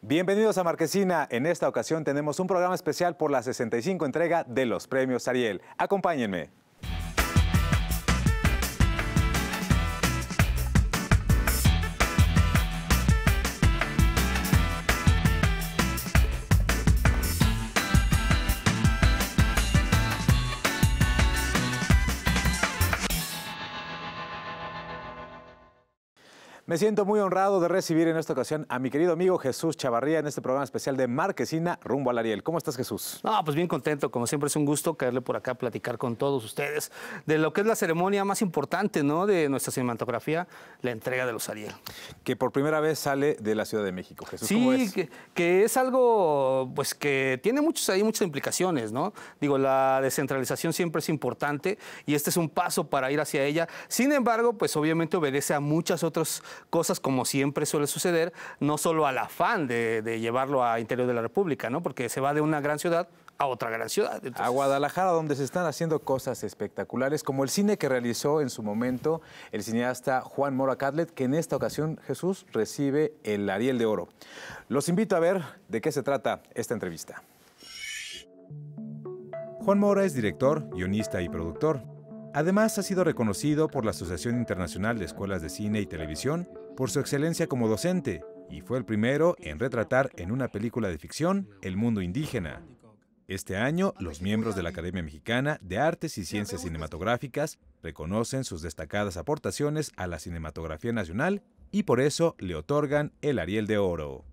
Bienvenidos a Marquesina. En esta ocasión tenemos un programa especial por la 65 entrega de los premios Ariel. Acompáñenme. Me siento muy honrado de recibir en esta ocasión a mi querido amigo Jesús Chavarría en este programa especial de Marquesina rumbo al Ariel. ¿Cómo estás, Jesús? No, pues bien contento. Como siempre es un gusto caerle por acá a platicar con todos ustedes de lo que es la ceremonia más importante ¿no? de nuestra cinematografía, la entrega de los Ariel. Que por primera vez sale de la Ciudad de México. Jesús, sí, ¿cómo es? Que, que es algo pues que tiene muchos ahí muchas implicaciones, ¿no? Digo, la descentralización siempre es importante y este es un paso para ir hacia ella. Sin embargo, pues obviamente obedece a muchas otras cosas como siempre suele suceder, no solo al afán de, de llevarlo a interior de la República, ¿no? Porque se va de una gran ciudad a otra gran ciudad. Entonces, A Guadalajara, donde se están haciendo cosas espectaculares, como el cine que realizó en su momento el cineasta Juan Mora Catlet, que en esta ocasión Jesús recibe el Ariel de Oro. Los invito a ver de qué se trata esta entrevista. Juan Mora es director, guionista y productor. Además, ha sido reconocido por la Asociación Internacional de Escuelas de Cine y Televisión por su excelencia como docente y fue el primero en retratar en una película de ficción el mundo indígena. Este año, los miembros de la Academia Mexicana de Artes y Ciencias Cinematográficas reconocen sus destacadas aportaciones a la cinematografía nacional y por eso le otorgan el Ariel de Oro.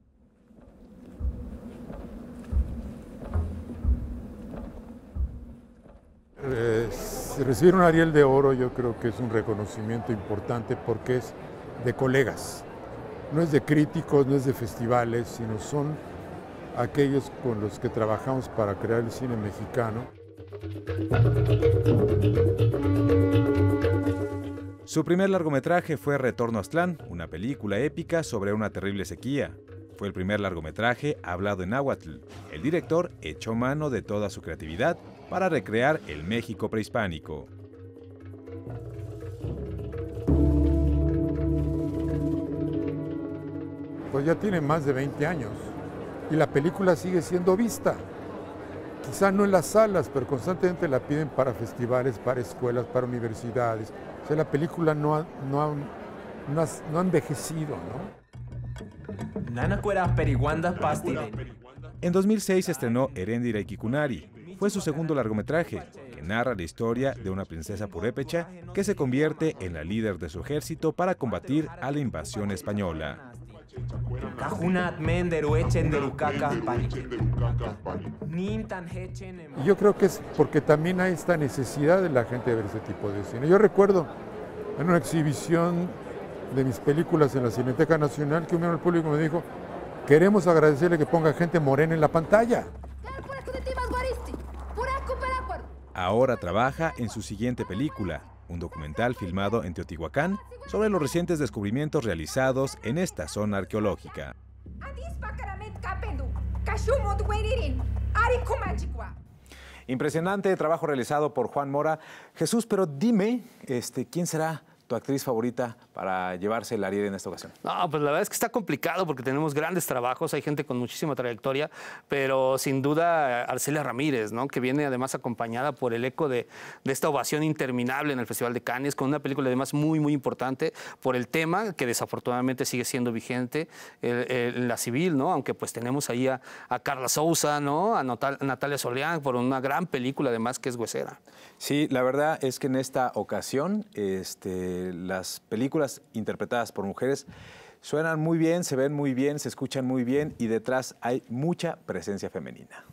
Recibir un Ariel de Oro yo creo que es un reconocimiento importante porque es de colegas. No es de críticos, no es de festivales, sino son aquellos con los que trabajamos para crear el cine mexicano. Su primer largometraje fue Retorno a Aztlán, una película épica sobre una terrible sequía. Fue el primer largometraje hablado en náhuatl. El director echó mano de toda su creatividad para recrear el México prehispánico. Pues ya tiene más de 20 años y la película sigue siendo vista. Quizá no en las salas, pero constantemente la piden para festivales, para escuelas, para universidades. O sea, la película no ha, no ha, no ha, no ha envejecido. En 2006 se estrenó Erendira Ikikunari. Fue su segundo largometraje, que narra la historia de una princesa purépecha que se convierte en la líder de su ejército para combatir a la invasión española. Em- Y yo creo que es porque también hay esta necesidad de la gente de ver ese tipo de cine. Yo recuerdo en una exhibición de mis películas en la Cineteca Nacional que un miembro del público me dijo, queremos agradecerle que ponga gente morena en la pantalla. Ahora trabaja en su siguiente película, un documental filmado en Teotihuacán sobre los recientes descubrimientos realizados en esta zona arqueológica. Impresionante trabajo realizado por Juan Mora. Jesús, pero dime, este, ¿quién será tu actriz favorita para llevarse el Ariel en esta ocasión? No, pues la verdad es que está complicado porque tenemos grandes trabajos, hay gente con muchísima trayectoria, pero sin duda Arcelia Ramírez, ¿no? que viene además acompañada por el eco de, de esta ovación interminable en el Festival de Cannes, con una película además muy, muy importante por el tema que desafortunadamente sigue siendo vigente, el- el- la civil, ¿no? aunque pues tenemos ahí a, a Carla Souza, ¿no? a Natal- Natalia Solián, por una gran película además que es Huesera. Sí, la verdad es que en esta ocasión este, las películas interpretadas por mujeres suenan muy bien, se ven muy bien, se escuchan muy bien y detrás hay mucha presencia femenina.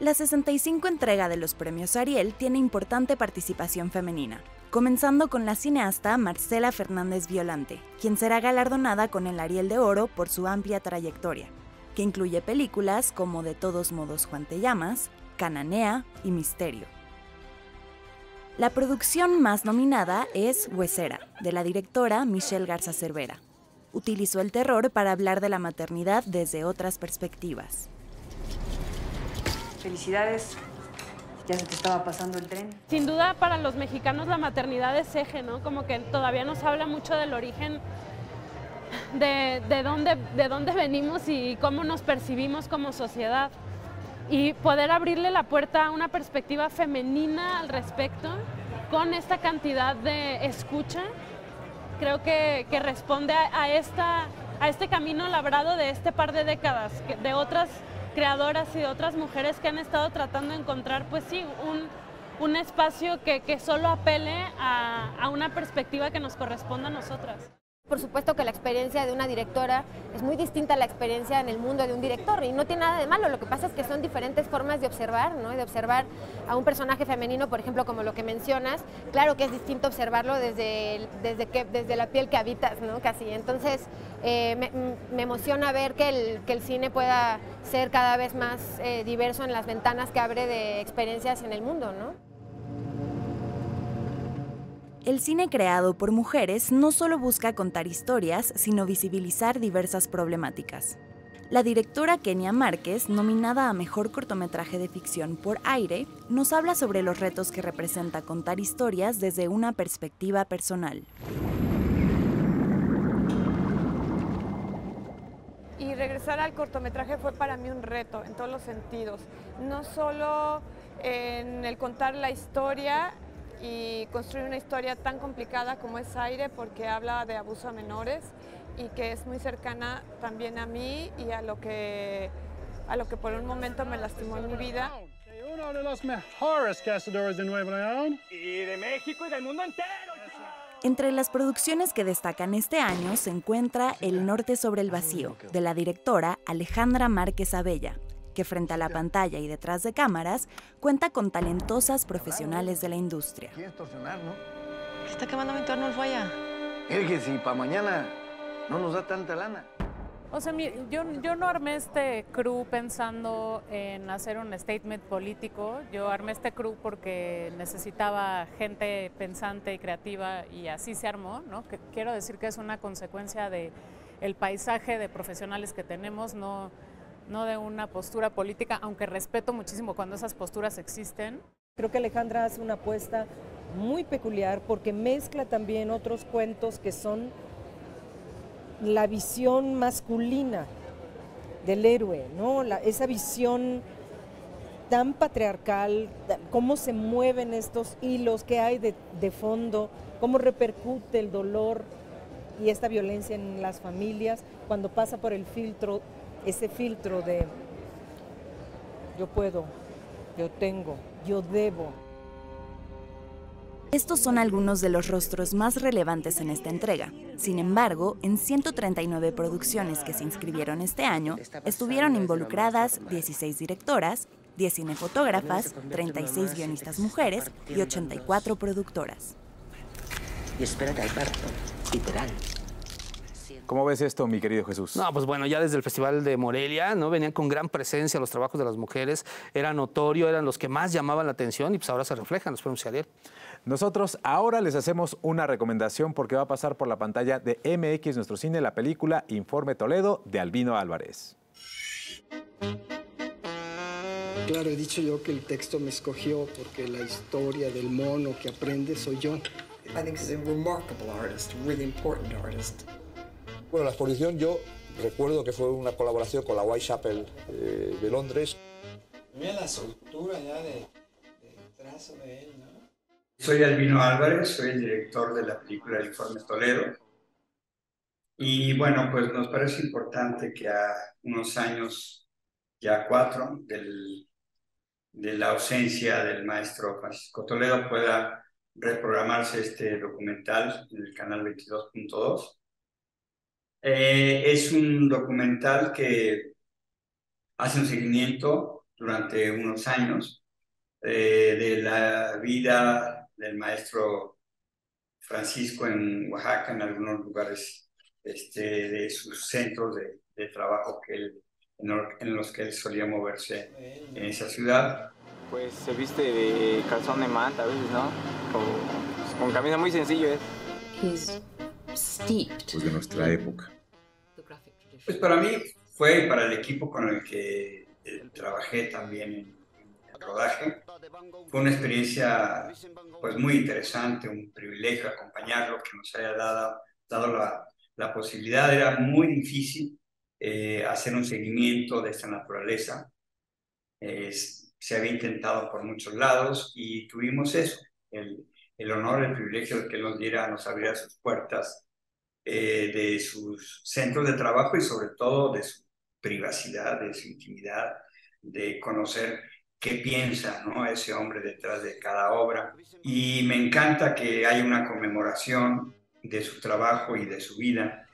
La 65 entrega de los premios Ariel tiene importante participación femenina, comenzando con la cineasta Marcela Fernández Violante, quien será galardonada con el Ariel de Oro por su amplia trayectoria, que incluye películas como De todos modos Juan te llamas, Cananea y Misterio. La producción más nominada es Huesera, de la directora Michelle Garza Cervera. Utilizó el terror para hablar de la maternidad desde otras perspectivas. Felicidades. Ya se te estaba pasando el tren. Sin duda para los mexicanos la maternidad es eje, ¿no? Como que todavía nos habla mucho del origen de, de, dónde, de dónde venimos y cómo nos percibimos como sociedad. Y poder abrirle la puerta a una perspectiva femenina al respecto con esta cantidad de escucha, creo que, que responde a, esta, a este camino labrado de este par de décadas, de otras creadoras y de otras mujeres que han estado tratando de encontrar, pues sí, un, un espacio que, que solo apele a, a una perspectiva que nos corresponda a nosotras. Por supuesto que la experiencia de una directora es muy distinta a la experiencia en el mundo de un director y no tiene nada de malo, lo que pasa es que son diferentes formas de observar, ¿no? de observar a un personaje femenino, por ejemplo, como lo que mencionas, claro que es distinto observarlo desde, desde, desde la piel que habitas, ¿no? casi. Entonces, eh, me, me, emociona ver que el, que el, cine pueda ser cada vez más eh, diverso en las ventanas que abre de experiencias en el mundo. ¿no? El cine creado por mujeres no solo busca contar historias, sino visibilizar diversas problemáticas. La directora Kenia Márquez, nominada a Mejor Cortometraje de Ficción por Aire, nos habla sobre los retos que representa contar historias desde una perspectiva personal. Y regresar al cortometraje fue para mí un reto en todos los sentidos, no solo en el contar la historia y construir una historia tan complicada como es Aire porque habla de abuso a menores y que es muy cercana también a mí y a lo que, a lo que por un momento me lastimó en mi vida. Uno de los mejores cazadores de Nuevo León y de México y del mundo entero. Entre las producciones que destacan este año se encuentra El Norte sobre el Vacío, de la directora Alejandra Márquez Abella, que frente a la pantalla y detrás de cámaras cuenta con talentosas profesionales de la industria. ¿no? Está quemando mi entorno el falla. Es que si para mañana no nos da tanta lana. O sea, yo, yo no armé este crew pensando en hacer un statement político. Yo armé este crew porque necesitaba gente pensante y creativa y así se armó, ¿no? Que quiero decir que es una consecuencia de el paisaje de profesionales que tenemos, no no de una postura política, aunque respeto muchísimo cuando esas posturas existen. Creo que Alejandra hace una apuesta muy peculiar porque mezcla también otros cuentos que son la visión masculina del héroe, ¿no? La, esa visión tan patriarcal, cómo se mueven estos hilos, qué hay de, de fondo, cómo repercute el dolor y esta violencia en las familias cuando pasa por el filtro ese filtro de yo puedo, yo tengo, yo debo. Estos son algunos de los rostros más relevantes en esta entrega. Sin embargo, en 139 producciones que se inscribieron este año, estuvieron involucradas 16 directoras, 10 cinefotógrafas, 36 guionistas mujeres y 84 productoras. Y espérate al parto, literal. ¿Cómo ves esto, mi querido Jesús? No, pues bueno, ya desde el Festival de Morelia, ¿no? Venían con gran presencia los trabajos de las mujeres, era notorio, eran los que más llamaban la atención y pues ahora se reflejan los premios Ariel. Nosotros ahora les hacemos una recomendación porque va a pasar por la pantalla de MX Nuestro Cine la película Informe Toledo de Albino Álvarez. Claro, he dicho yo que el texto me escogió porque la historia del mono que aprende soy yo. I think he's a remarkable artist, really important artist. Bueno, la exposición yo recuerdo que fue una colaboración con la Whitechapel eh, de Londres. Mira la soltura ya de, de trazo de él, ¿no? Soy Albino Álvarez, soy el director de la película El Informe Toledo. Y bueno, pues nos parece importante que a unos años, ya cuatro, del, de la ausencia del maestro Francisco Toledo pueda reprogramarse este documental en el canal 22.2 eh, es un documental que hace un seguimiento durante unos años eh, de la vida del maestro Francisco en Oaxaca, en algunos lugares este, de sus centros de, de trabajo que él, en, en, los que él solía moverse en esa ciudad. Pues se viste de calzón de manta a veces, ¿no? Con, pues, con camisa muy sencillo, ¿eh? Pues de nuestra época. Pues para mí fue para el equipo con el que eh, trabajé también en, el rodaje. Fue una experiencia pues muy interesante, un privilegio acompañarlo, que nos haya dado, dado la, la posibilidad, era muy difícil eh, hacer un seguimiento de esta naturaleza. se había intentado por muchos lados y tuvimos eso, el, el honor, el privilegio de que nos diera, nos abriera sus puertas eh, de sus centros de trabajo y sobre todo de su privacidad, de su intimidad, de conocer qué piensa ¿no? ese hombre detrás de cada obra. Y me encanta que haya una conmemoración de su trabajo y de su vida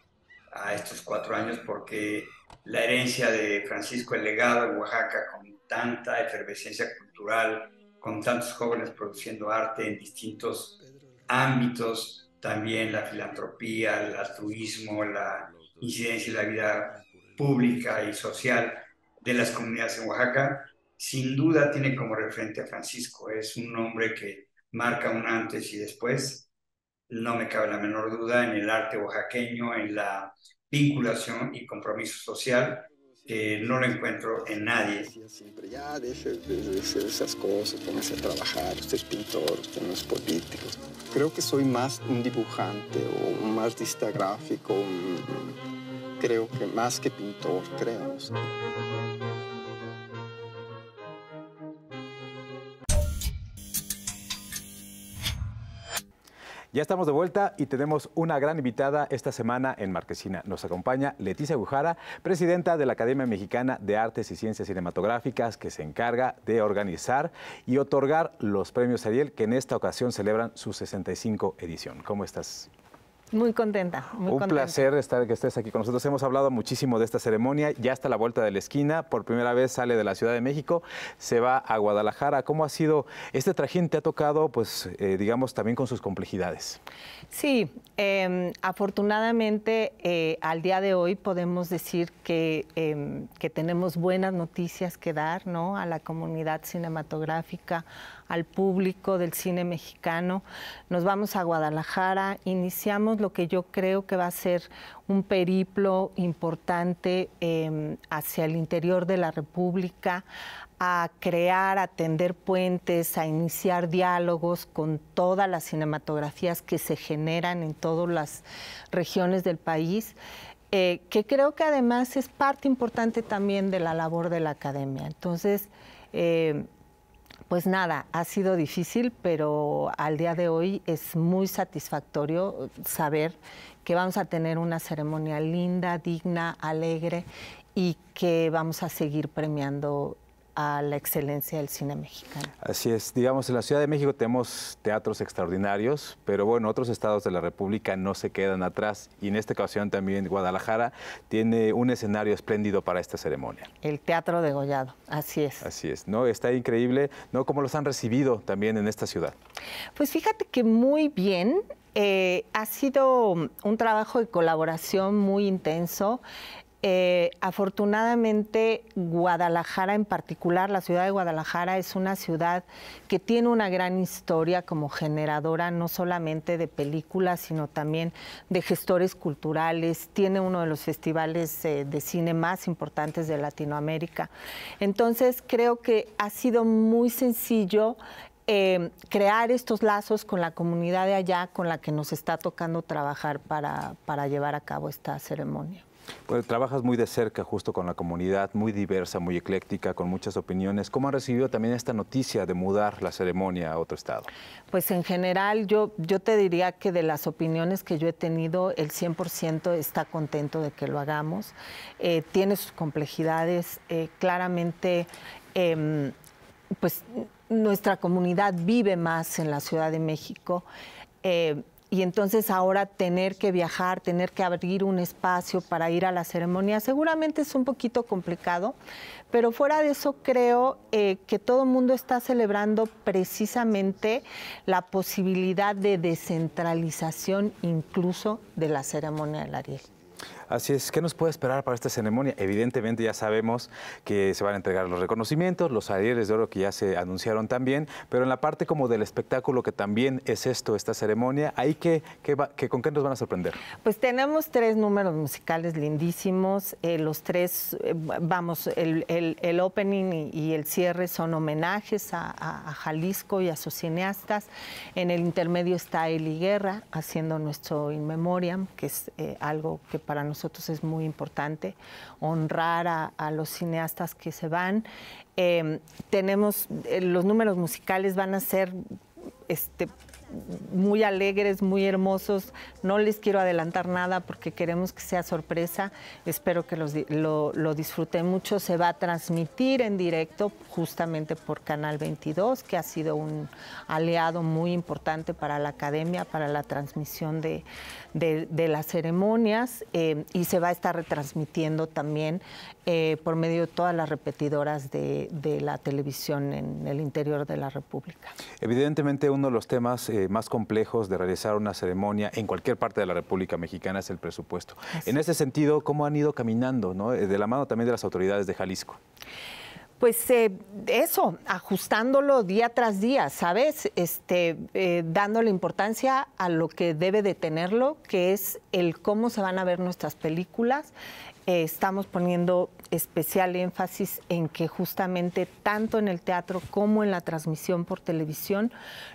a estos cuatro años porque la herencia de Francisco el Legado Oaxaca con tanta efervescencia cultural, con tantos jóvenes produciendo arte en distintos ámbitos, también la filantropía, el altruismo, la incidencia en la vida pública y social de las comunidades en Oaxaca, sin duda tiene como referente a Francisco. Es un hombre que marca un antes y después, no me cabe la menor duda, en el arte oaxaqueño, en la vinculación y compromiso social que no lo encuentro en nadie. Siempre ya deje de hacer esas cosas, póngase a trabajar, usted es pintor, usted no es político. Creo que soy más un dibujante o un artista gráfico, creo que más que pintor, creo. Ya estamos de vuelta y tenemos una gran invitada esta semana en Marquesina. Nos acompaña Leticia Gujara, presidenta de la Academia Mexicana de Artes y Ciencias Cinematográficas, que se encarga de organizar y otorgar los premios Ariel, que en esta ocasión celebran su 65 edición. ¿Cómo estás? Muy contenta. Muy Un placer estar que estés aquí con nosotros. Hemos hablado muchísimo de esta ceremonia. Ya está a la vuelta de la esquina. Por primera vez sale de la Ciudad de México, se va a Guadalajara. ¿Cómo ha sido este trajín? ¿Te ha tocado, pues, eh, digamos, también con sus complejidades? Sí, em, afortunadamente eh, al día de hoy podemos decir que, em, que tenemos buenas noticias que dar ¿no? a la comunidad cinematográfica, al público del cine mexicano. Nos vamos a Guadalajara, iniciamos lo que yo creo que va a ser un periplo importante em, hacia el interior de la República, a crear, a tender puentes, a iniciar diálogos con todas las cinematografías que se generan en todas las regiones del país. Eh, que creo que además es parte importante también de la labor de la academia. Entonces, eh, pues nada, ha sido difícil, pero al día de hoy es muy satisfactorio saber que vamos a tener una ceremonia linda, digna, alegre y que vamos a seguir premiando a la excelencia del cine mexicano. Así es, digamos, en la Ciudad de México tenemos teatros extraordinarios, pero bueno, otros estados de la República no se quedan atrás y en esta ocasión también Guadalajara tiene un escenario espléndido para esta ceremonia. El Teatro de Gollado, así es. Así es, ¿no? Está increíble, ¿no? ¿Cómo los han recibido también en esta ciudad? Pues fíjate que muy bien, eh, ha sido un trabajo de colaboración muy intenso. Eh, afortunadamente, Guadalajara en particular, la ciudad de Guadalajara es una ciudad que tiene una gran historia como generadora no solamente de películas, sino también de gestores culturales. Tiene uno de los festivales eh, de cine más importantes de Latinoamérica. Entonces, creo que ha sido muy sencillo eh, crear estos lazos con la comunidad de allá con la que nos está tocando trabajar para llevar a cabo esta ceremonia. Trabajas muy de cerca justo con la comunidad, muy diversa, muy ecléctica, con muchas opiniones. ¿Cómo han recibido también esta noticia de mudar la ceremonia a otro estado? Pues en general yo, yo te diría que de las opiniones que yo he tenido, el 100% está contento de que lo hagamos. Eh, tiene sus complejidades. Eh, claramente, em, pues nuestra comunidad vive más en la Ciudad de México. Eh, y entonces ahora tener que viajar, tener que abrir un espacio para ir a la ceremonia, seguramente es un poquito complicado, pero fuera de eso creo eh, que todo el mundo está celebrando precisamente la posibilidad de descentralización incluso de la ceremonia del Ariel. Así es, ¿qué nos puede esperar para esta ceremonia? Evidentemente ya sabemos que se van a entregar los reconocimientos, los Arieles de Oro que ya se anunciaron también, pero en la parte como del espectáculo que también es esto, esta ceremonia, ¿ahí qué, va- qué- con qué nos van a sorprender? Pues tenemos tres números musicales lindísimos. eh, los tres, eh, vamos, el, opening y, el cierre son homenajes a Jalisco y a sus cineastas. En el intermedio está Eli Guerra haciendo nuestro In Memoriam, que es eh, algo que para nosotros es muy importante, honrar a, los cineastas que se van. Eh, tenemos, eh, los números musicales van a ser este, muy alegres, muy hermosos. No les quiero adelantar nada porque queremos que sea sorpresa. Espero que los lo, lo disfruten mucho. Se va a transmitir en directo justamente por Canal 22, que ha sido un aliado muy importante para la academia, para la transmisión de, de- de las ceremonias. eh, y se va a estar retransmitiendo también eh, por medio de todas las repetidoras de, de la televisión en el interior de la República. Evidentemente uno de los temas eh, más complejos de realizar una ceremonia en cualquier parte de la República Mexicana es el presupuesto. En ese sentido, ¿cómo han ido caminando, no? De la mano también de las autoridades de Jalisco? Pues eh, eso, ajustándolo día tras día, ¿sabes? Este, eh, dándole importancia a lo que debe de tenerlo, que es el cómo se van a ver nuestras películas. Eh, estamos poniendo especial énfasis en que justamente tanto en el teatro como en la transmisión por televisión,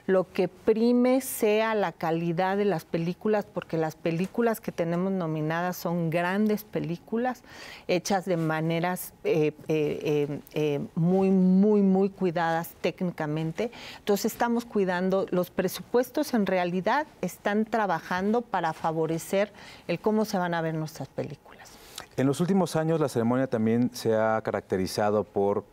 lo que prime sea la calidad de las películas, porque las películas que tenemos nominadas son grandes películas, hechas de maneras eh, eh, muy, muy, muy cuidadas técnicamente. Entonces estamos cuidando, los presupuestos en realidad están trabajando para favorecer el cómo se van a ver nuestras películas. En los últimos años la ceremonia también se ha caracterizado por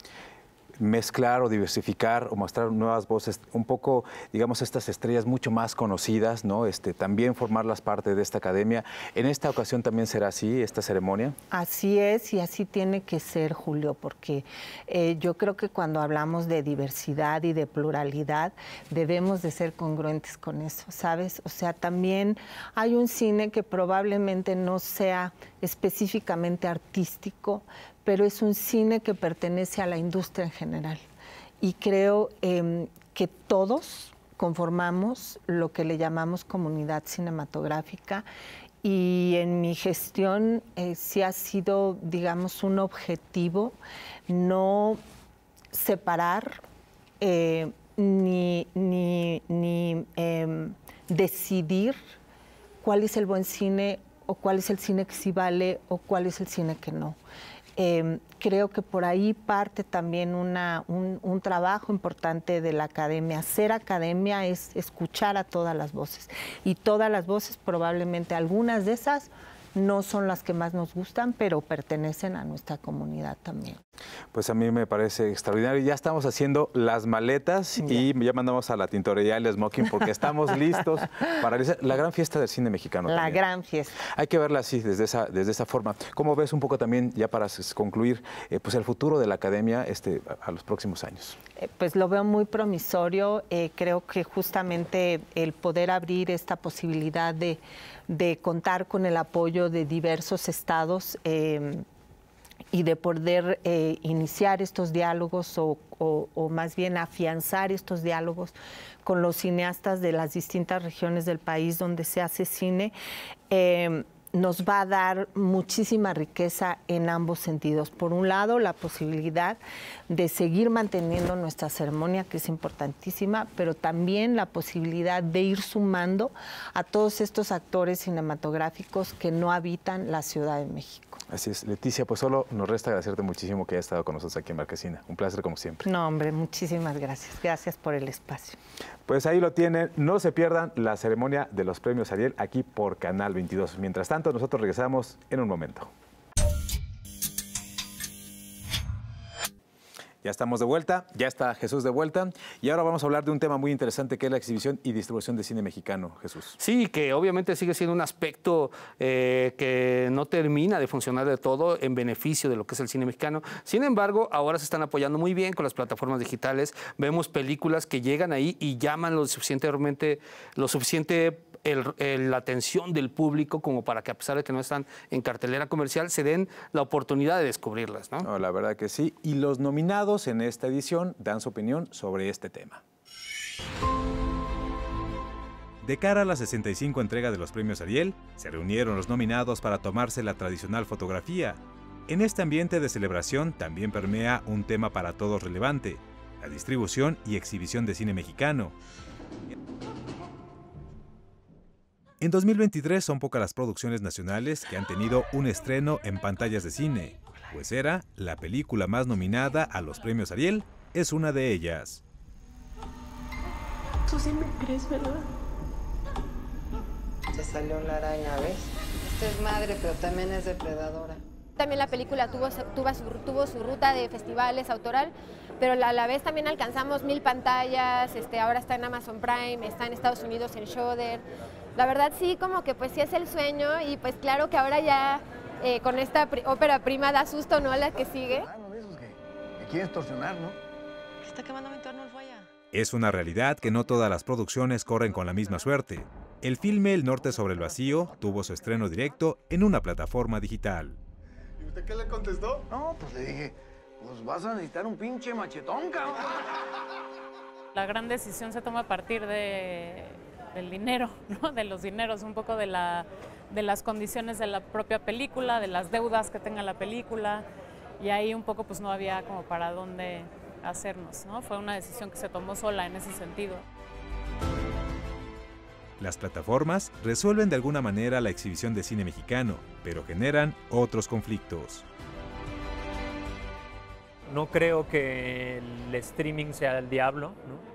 mezclar o diversificar o mostrar nuevas voces, un poco, digamos, estas estrellas mucho más conocidas, ¿no? Este, también formarlas parte de esta academia. ¿En esta ocasión también será así, esta ceremonia? Así es y así tiene que ser, Julio, porque eh, yo creo que cuando hablamos de diversidad y de pluralidad debemos de ser congruentes con eso, ¿sabes? O sea, también hay un cine que probablemente no sea específicamente artístico, pero es un cine que pertenece a la industria en general. Y creo em, que todos conformamos lo que le llamamos comunidad cinematográfica y en mi gestión eh, sí ha sido, digamos, un objetivo no separar eh, ni, ni- ni, em, decidir cuál es el buen cine o cuál es el cine que sí vale o cuál es el cine que no. Eh, creo que por ahí parte también una- un, un trabajo importante de la academia. Ser academia es escuchar a todas las voces y todas las voces probablemente algunas de esas no son las que más nos gustan, pero pertenecen a nuestra comunidad también. Pues a mí me parece extraordinario. Ya estamos haciendo las maletas y ya mandamos a la tintorería el smoking porque estamos listos para la gran fiesta del cine mexicano. La también. gran fiesta. Hay que verla así, desde esa, desde esa forma. ¿Cómo ves un poco también, ya para concluir, eh, pues el futuro de la academia este, a, a los próximos años? Eh, Pues lo veo muy promisorio. Eh, creo que justamente el poder abrir esta posibilidad de, de contar con el apoyo de diversos estados eh, y de poder eh, iniciar estos diálogos o, más bien afianzar estos diálogos con los cineastas de las distintas regiones del país donde se hace cine. eh, nos va a dar muchísima riqueza en ambos sentidos. Por un lado, la posibilidad de seguir manteniendo nuestra ceremonia, que es importantísima, pero también la posibilidad de ir sumando a todos estos actores cinematográficos que no habitan la Ciudad de México. Así es, Leticia, pues solo nos resta agradecerte muchísimo que hayas estado con nosotros aquí en Marquesina. Un placer como siempre. No, hombre, muchísimas gracias. Gracias por el espacio. Pues ahí lo tienen, no se pierdan la ceremonia de los premios Ariel aquí por Canal 22. Mientras tanto, nosotros regresamos en un momento. Ya estamos de vuelta, ya está Jesús de vuelta y ahora vamos a hablar de un tema muy interesante que es la exhibición y distribución de cine mexicano, Jesús. Sí, que obviamente sigue siendo un aspecto eh, que no termina de funcionar de todo en beneficio de lo que es el cine mexicano. Sin embargo, ahora se están apoyando muy bien con las plataformas digitales. Vemos películas que llegan ahí y llaman lo suficientemente, lo suficiente la atención del público como para que a pesar de que no están en cartelera comercial, se den la oportunidad de descubrirlas. ¿no? la verdad que sí. Y los nominados en esta edición dan su opinión sobre este tema. De cara a la 65 entrega de los premios Ariel, se reunieron los nominados para tomarse la tradicional fotografía. En este ambiente de celebración también permea un tema para todos relevante, la distribución y exhibición de cine mexicano. En 2023 son pocas las producciones nacionales que han tenido un estreno en pantallas de cine, pues era la película más nominada a los premios Ariel, es una de ellas. Tú sí me crees, ¿verdad? Se salió la araña, ¿ves? Esta es madre, pero también es depredadora. También la película tuvo, tuvo, su, tuvo su ruta de festivales autoral, pero a la vez también alcanzamos mil pantallas, este, ahora está en Amazon Prime, está en Estados Unidos en Shudder la verdad sí, como que pues sí es el sueño y pues claro que ahora ya eh, con esta ópera prima da susto, ¿no? A la que sigue. que, extorsionar, ¿no? Está quemando mi entorno el Es una realidad que no todas las producciones corren con la misma suerte. El filme El Norte sobre el Vacío tuvo su estreno directo en una plataforma digital. ¿Y usted qué le contestó? No, pues le dije, pues vas a necesitar un pinche machetón, cabrón. La gran decisión se toma a partir de del dinero, ¿no? de los dineros, un poco de, la, de las condiciones de la propia película, de las deudas que tenga la película, y ahí un poco pues no había como para dónde hacernos, ¿no? Fue una decisión que se tomó sola en ese sentido. Las plataformas resuelven de alguna manera la exhibición de cine mexicano, pero generan otros conflictos. No creo que el streaming sea el diablo, ¿no?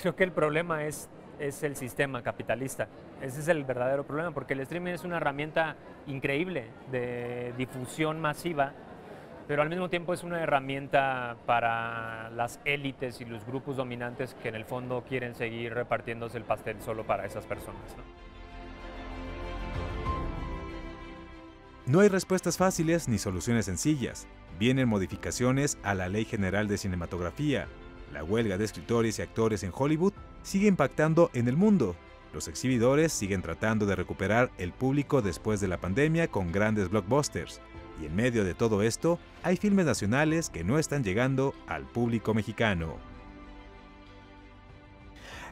Creo que el problema es es el sistema capitalista. Ese es el verdadero problema, porque el streaming es una herramienta increíble de difusión masiva, pero al mismo tiempo es una herramienta para las élites y los grupos dominantes que en el fondo quieren seguir repartiéndose el pastel solo para esas personas. ¿no? hay respuestas fáciles ni soluciones sencillas. Vienen modificaciones a la Ley General de Cinematografía, la huelga de escritores y actores en Hollywood sigue impactando en el mundo. Los exhibidores siguen tratando de recuperar el público después de la pandemia con grandes blockbusters. Y en medio de todo esto, hay filmes nacionales que no están llegando al público mexicano.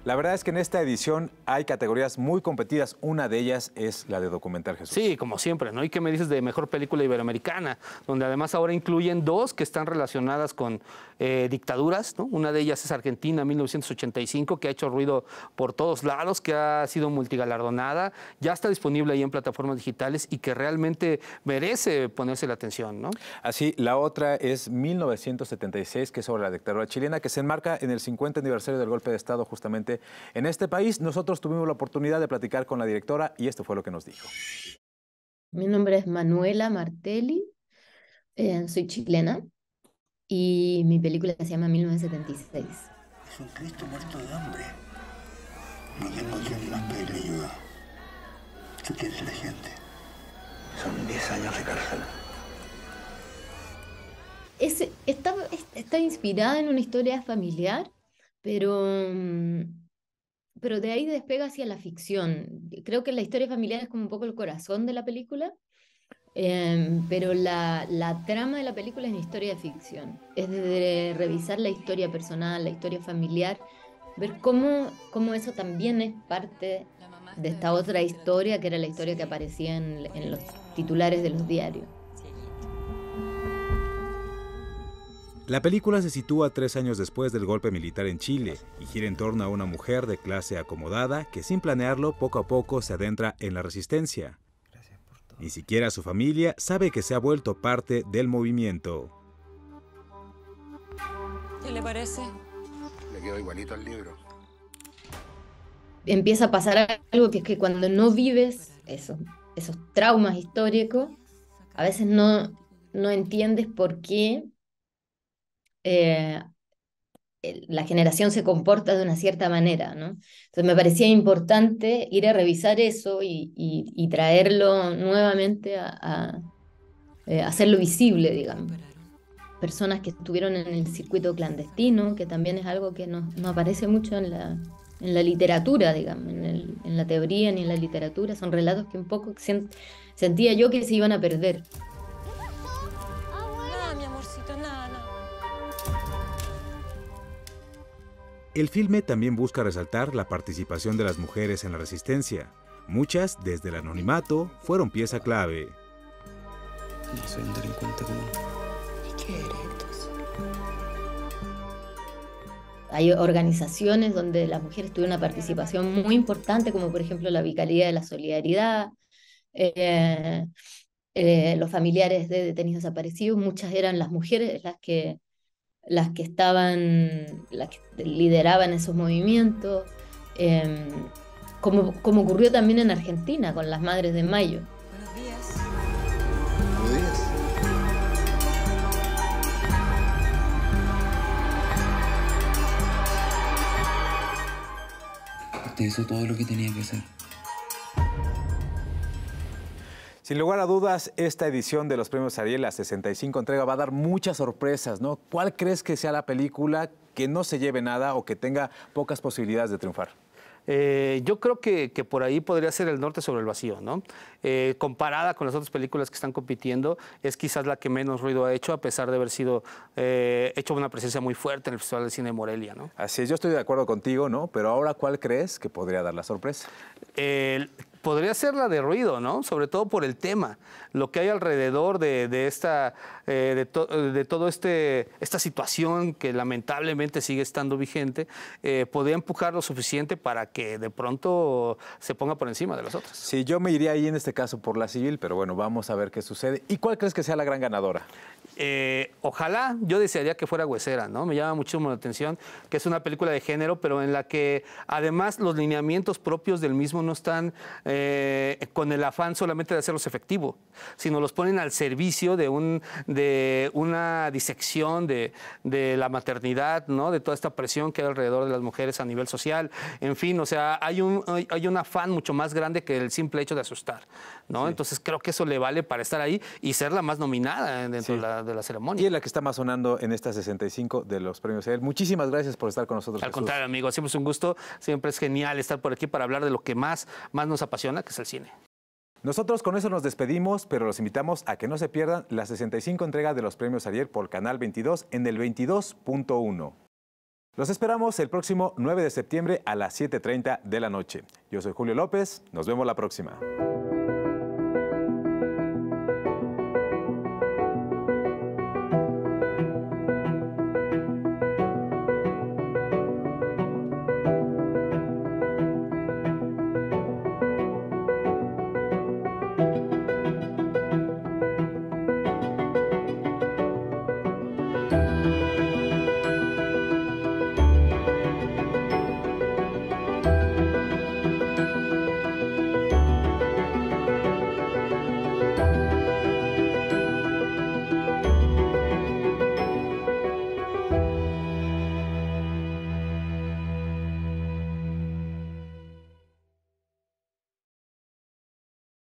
La verdad es que en esta edición hay categorías muy competidas. Una de ellas es la de documental Jesús. Sí, como siempre, ¿no? ¿Y qué me dices de mejor película iberoamericana? Donde además ahora incluyen dos que están relacionadas con eh, dictaduras, ¿no? Una de ellas es Argentina, 1985, que ha hecho ruido por todos lados, que ha sido multigalardonada, ya está disponible ahí en plataformas digitales y que realmente merece ponerse la atención, ¿no? Así, la otra es 1976, que es sobre la dictadura chilena, que se enmarca en el 50 aniversario del golpe de Estado justamente en este país. Nosotros tuvimos la oportunidad de platicar con la directora y esto fue lo que nos dijo. Mi nombre es Manuela Martelli, eh, soy chilena y mi película se llama 1976. Es un Cristo muerto de hambre. No tengo quien más pedirle ayuda. ¿Qué quiere la gente? Son 10 años de cárcel. Es, está, está inspirada en una historia familiar, pero mm, pero de ahí despega hacia la ficción. Creo que la historia familiar es como un poco el corazón de la película, em, pero la, la, trama de la película es una historia de ficción. Es de revisar la historia personal, la historia familiar, ver cómo, cómo eso también es parte de esta otra historia, que era la historia que aparecía en, en los titulares de los diarios. La película se sitúa tres años después del golpe militar en Chile y gira en torno a una mujer de clase acomodada que sin planearlo poco a poco se adentra en la resistencia. Ni siquiera su familia sabe que se ha vuelto parte del movimiento. ¿Qué le parece? Le quedó igualito al libro. Empieza a pasar algo que es que cuando no vives eso, esos traumas históricos, a veces no, no entiendes por qué eh, la generación se comporta de una cierta manera, ¿no? Entonces me parecía importante ir a revisar eso y, y- y traerlo nuevamente a, a, eh, hacerlo visible, digamos. Personas que estuvieron en el circuito clandestino, que también es algo que no, no aparece mucho en la, en la literatura, digamos, en, el- en la teoría ni en la literatura. Son relatos que un poco sen- sentía yo que se iban a perder. El filme también busca resaltar la participación de las mujeres en la resistencia. Muchas, desde el anonimato, fueron pieza clave. No soy un delincuente común. ¿Y qué eres entonces? Hay organizaciones donde las mujeres tuvieron una participación muy importante, como por ejemplo la Vicalía de la Solidaridad, eh, eh, los familiares de detenidos desaparecidos, muchas eran las mujeres las que, las que estaban, las que lideraban esos movimientos, eh, como, como ocurrió también en Argentina con las Madres de Mayo. Buenos días. Buenos días. Usted hizo todo lo que tenía que hacer. Sin lugar a dudas, esta edición de los premios Ariel, la 65 entrega, va a dar muchas sorpresas, ¿no? ¿Cuál crees que sea la película que no se lleve nada o que tenga pocas posibilidades de triunfar? Eh, yo creo que, que por ahí podría ser El Norte sobre el Vacío, ¿no? Eh, comparada con las otras películas que están compitiendo, es quizás la que menos ruido ha hecho, a pesar de haber sido eh, hecho una presencia muy fuerte en el Festival de Cine de Morelia, ¿no? Así es, yo estoy de acuerdo contigo, ¿no? Pero ahora, ¿cuál crees que podría dar la sorpresa? Podría ser la de ruido, ¿no? Sobre todo por el tema, lo que hay alrededor de, de esta, eh, de, to- de todo este, esta situación que lamentablemente sigue estando vigente, eh, podría empujar lo suficiente para que de pronto se ponga por encima de las otras. Sí, yo me iría ahí en este caso por la civil, pero bueno, vamos a ver qué sucede. ¿Y cuál crees que sea la gran ganadora? Eh, ojalá, yo desearía que fuera Huesera, ¿no? Me llama muchísimo la atención que es una película de género, pero en la que además los lineamientos propios del mismo no están eh, con el afán solamente de hacerlos efectivos, sino los ponen al servicio de, un, de una disección de, de la maternidad, ¿no? De toda esta presión que hay alrededor de las mujeres a nivel social. En fin, o sea, hay un, hay, hay un afán mucho más grande que el simple hecho de asustar, ¿no? Entonces creo que eso le vale para estar ahí y ser la más nominada dentro de, la, de la ceremonia. Y es la que está más sonando en esta 65 de los premios. Muchísimas gracias por estar con nosotros. Al Jesús. contrario, amigo, siempre es un gusto, siempre es genial estar por aquí para hablar de lo que más, más nos que es el cine. Nosotros con eso nos despedimos, pero los invitamos a que no se pierdan la 65 entrega de los premios Ariel por Canal 22 en el 22.1. Los esperamos el próximo 9 de septiembre a las 7.30 de la noche. Yo soy Julio López, nos vemos la próxima.